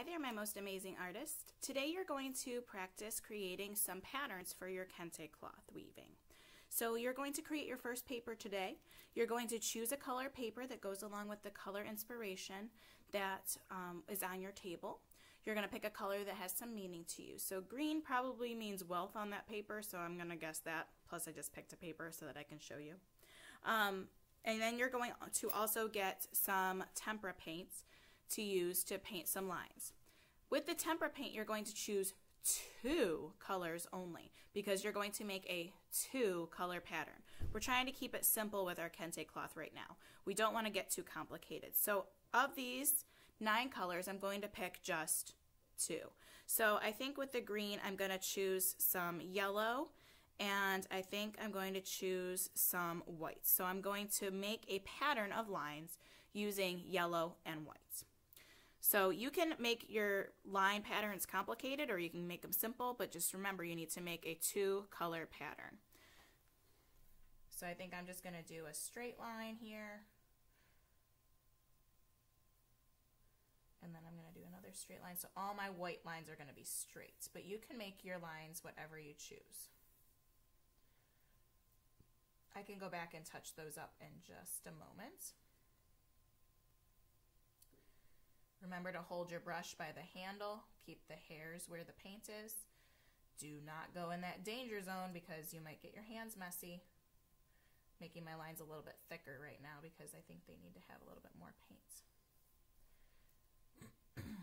Hi there, my most amazing artist. Today you're going to practice creating some patterns for your kente cloth weaving. So you're going to create your first paper today. You're going to choose a color paper that goes along with the color inspiration that um, is on your table. You're going to pick a color that has some meaning to you. So green probably means wealth on that paper, so I'm going to guess that. Plus I just picked a paper so that I can show you. Um, and then you're going to also get some tempera paints to use to paint some lines. With the tempera paint, you're going to choose two colors only because you're going to make a two color pattern. We're trying to keep it simple with our kente cloth right now. We don't want to get too complicated. So of these nine colors, I'm going to pick just two. So I think with the green, I'm going to choose some yellow and I think I'm going to choose some white. So I'm going to make a pattern of lines using yellow and white. So you can make your line patterns complicated or you can make them simple, but just remember you need to make a two color pattern. So I think I'm just going to do a straight line here. And then I'm going to do another straight line. So all my white lines are going to be straight, but you can make your lines whatever you choose. I can go back and touch those up in just a moment. Remember to hold your brush by the handle. Keep the hairs where the paint is. Do not go in that danger zone because you might get your hands messy. Making my lines a little bit thicker right now because I think they need to have a little bit more paint.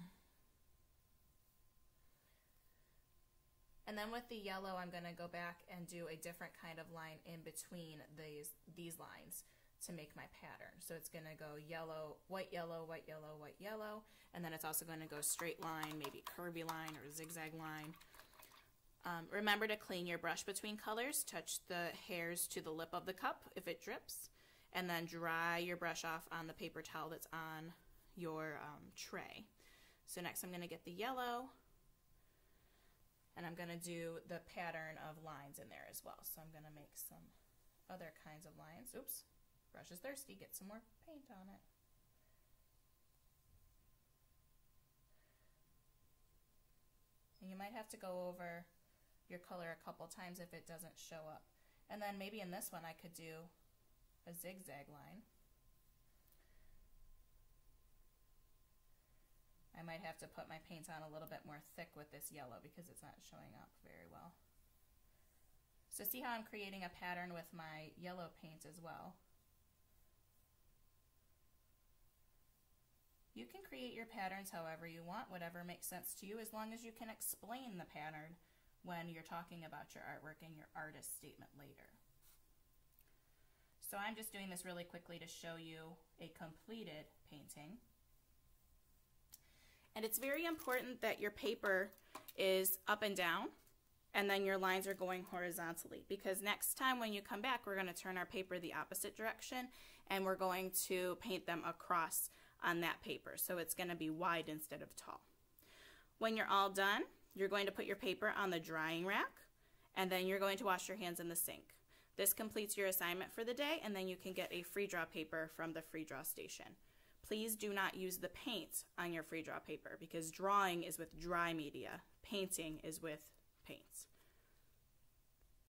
And then with the yellow, I'm going to go back and do a different kind of line in between these, these lines to make my pattern. So it's going to go yellow, white, yellow, white, yellow, white, yellow, and then it's also going to go straight line, maybe curvy line or zigzag line. Um, remember to clean your brush between colors. Touch the hairs to the lip of the cup if it drips, and then dry your brush off on the paper towel that's on your um, tray. So next I'm going to get the yellow, and I'm going to do the pattern of lines in there as well. So I'm going to make some other kinds of lines. Oops, brush is thirsty. Get some more paint on it. And you might have to go over your color a couple times if it doesn't show up. And then maybe in this one I could do a zigzag line. I might have to put my paint on a little bit more thick with this yellow because it's not showing up very well. So see how I'm creating a pattern with my yellow paint as well. You can create your patterns however you want, whatever makes sense to you, as long as you can explain the pattern when you're talking about your artwork and your artist statement later. So I'm just doing this really quickly to show you a completed painting. And it's very important that your paper is up and down and then your lines are going horizontally because next time when you come back we're going to turn our paper the opposite direction and we're going to paint them across on that paper so it's going to be wide instead of tall. When you're all done you're going to put your paper on the drying rack and then you're going to wash your hands in the sink. This completes your assignment for the day and then you can get a free draw paper from the free draw station. Please do not use the paint on your free draw paper because drawing is with dry media, painting is with paints.